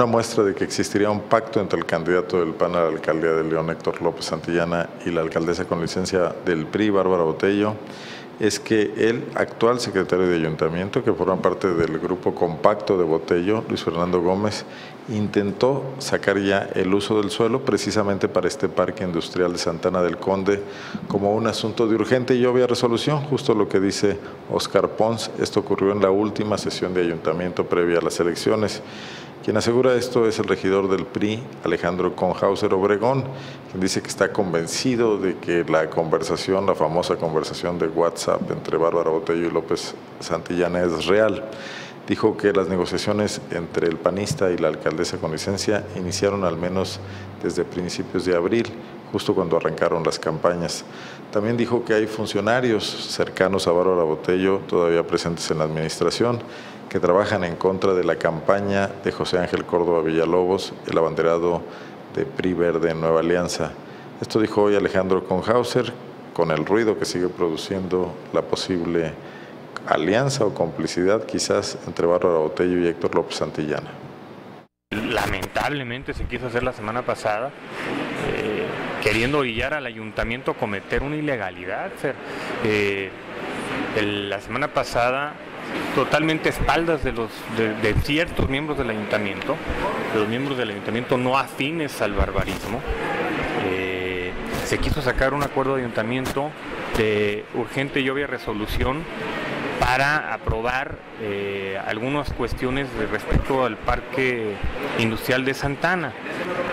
Una muestra de que existiría un pacto entre el candidato del PAN a la alcaldía de León, Héctor López Santillana, y la alcaldesa con licencia del PRI, Bárbara Botello, es que el actual secretario de ayuntamiento, que forma parte del grupo compacto de Botello, Luis Fernando Gómez, intentó sacar ya el uso del suelo precisamente para este parque industrial de Santana del Conde como un asunto de urgente y obvia resolución, justo lo que dice Oscar Pons. Esto ocurrió en la última sesión de ayuntamiento previa a las elecciones. Quien asegura esto es el regidor del PRI, Alejandro Conhauser Obregón, quien dice que está convencido de que la conversación, la famosa conversación de WhatsApp entre Bárbara Botello y López Santillana es real. Dijo que las negociaciones entre el panista y la alcaldesa con licencia iniciaron al menos desde principios de abril, justo cuando arrancaron las campañas. También dijo que hay funcionarios cercanos a Bárbara Botello todavía presentes en la administración que trabajan en contra de la campaña de José Ángel Córdoba Villalobos, el abanderado de PRI Verde en Nueva Alianza. Esto dijo hoy Alejandro Conhauser, con el ruido que sigue produciendo la posible alianza o complicidad quizás entre Bárbara Botello y Héctor López Santillana. Lamentablemente se quiso hacer la semana pasada, eh, queriendo orillar al ayuntamiento a cometer una ilegalidad. Eh, la semana pasada totalmente espaldas de, los, de, ciertos miembros del ayuntamiento, de los miembros del ayuntamiento no afines al barbarismo. Eh, se quiso sacar un acuerdo de ayuntamiento de urgente y obvia resolución para aprobar eh, algunas cuestiones respecto al parque industrial de Santana.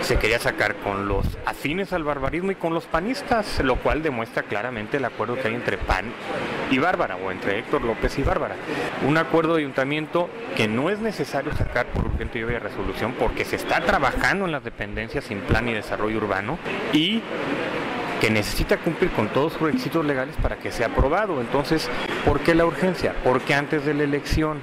Se quería sacar con los afines al barbarismo y con los panistas, lo cual demuestra claramente el acuerdo que hay entre PAN y Bárbara, o entre Héctor López y Bárbara. Un acuerdo de ayuntamiento que no es necesario sacar por urgente y obvia resolución porque se está trabajando en las dependencias sin plan y desarrollo urbano y que necesita cumplir con todos sus requisitos legales para que sea aprobado. Entonces, ¿por qué la urgencia? Porque antes de la elección